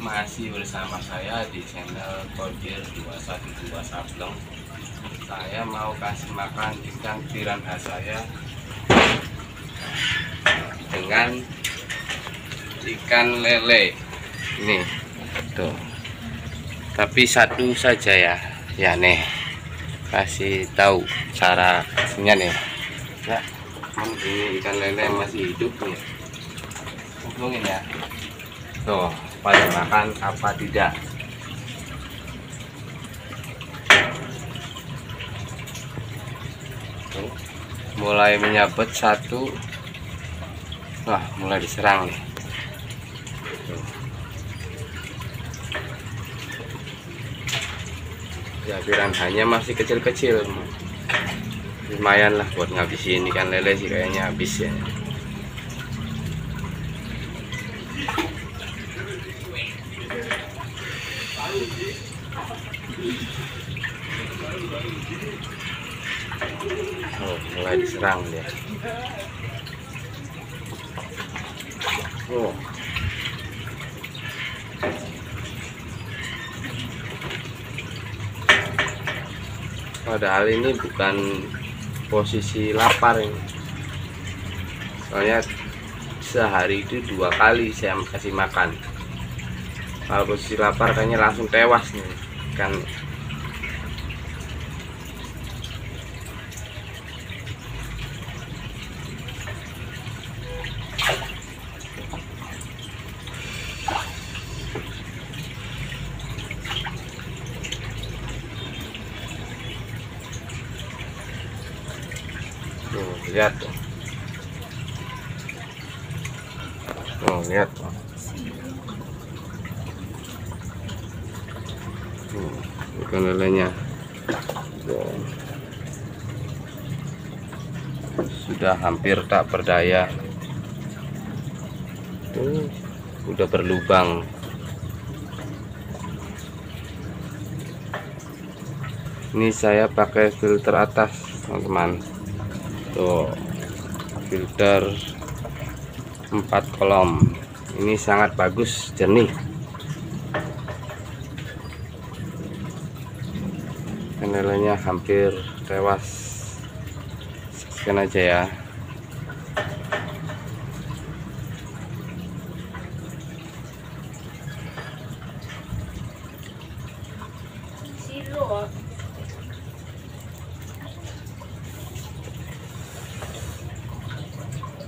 masih bersama saya di channel Kodir 212 Sableng. Saya mau kasih makan ikan piranha saya dengan ikan lele. Ini tuh. Tapi satu saja ya. Ya nih. Kasih tahu cara kasihnya nih. Ya ini ikan lele masih hidup nih. Hubungin ya. Tuh pada makan apa tidak? Tuh, mulai menyabet satu. Wah mulai diserang nih. Tuh. ya hanya masih kecil-kecil. Lumayan lah buat ngabisin ikan lele sih kayaknya habis ya Oh, mulai diserang dia. Oh. Padahal ini bukan posisi lapar ini. Soalnya sehari itu dua kali saya kasih makan. Kalau posisi lapar kayaknya langsung tewas nih kan Tuh, lihat tuh. Tuh, lihat tuh. Tuh, ikan lelenya. Sudah hampir tak berdaya. Tuh, udah berlubang. Ini saya pakai filter atas, teman-teman tuh filter 4 kolom ini sangat bagus jernih kandelanya hampir tewas sekian aja ya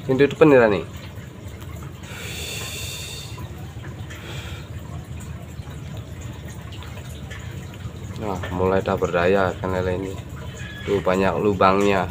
Ini depan nih. Nah, mulai tak berdaya kan lele ini. Tuh banyak lubangnya.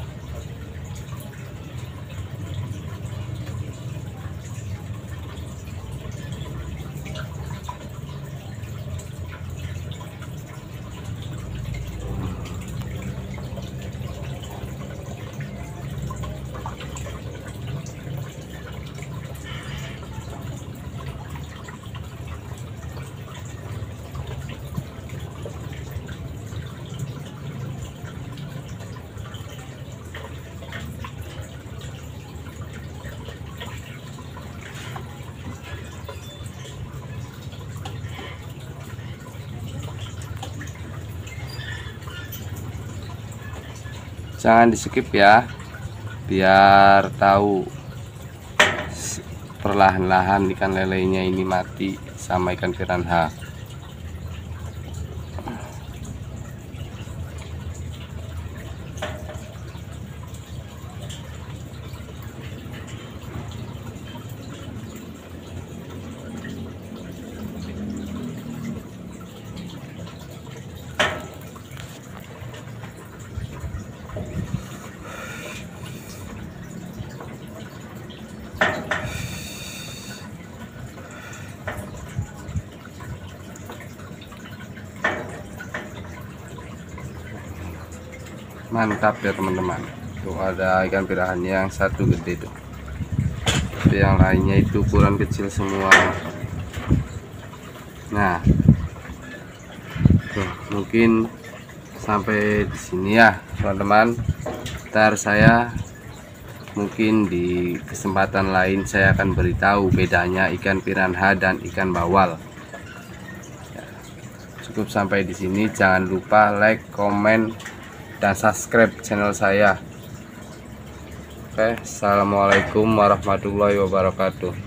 Jangan di skip ya biar tahu perlahan-lahan ikan lelenya ini mati sama ikan piranha mantap ya teman-teman. Tuh ada ikan pirahan yang satu gede tuh. Tapi yang lainnya itu ukuran kecil semua. Nah tuh, mungkin sampai di sini ya teman-teman. Ntar saya mungkin di kesempatan lain saya akan beritahu bedanya ikan piranha dan ikan bawal. Cukup sampai di sini. Jangan lupa like komen dan subscribe channel saya. Oke assalamualaikum warahmatullahi wabarakatuh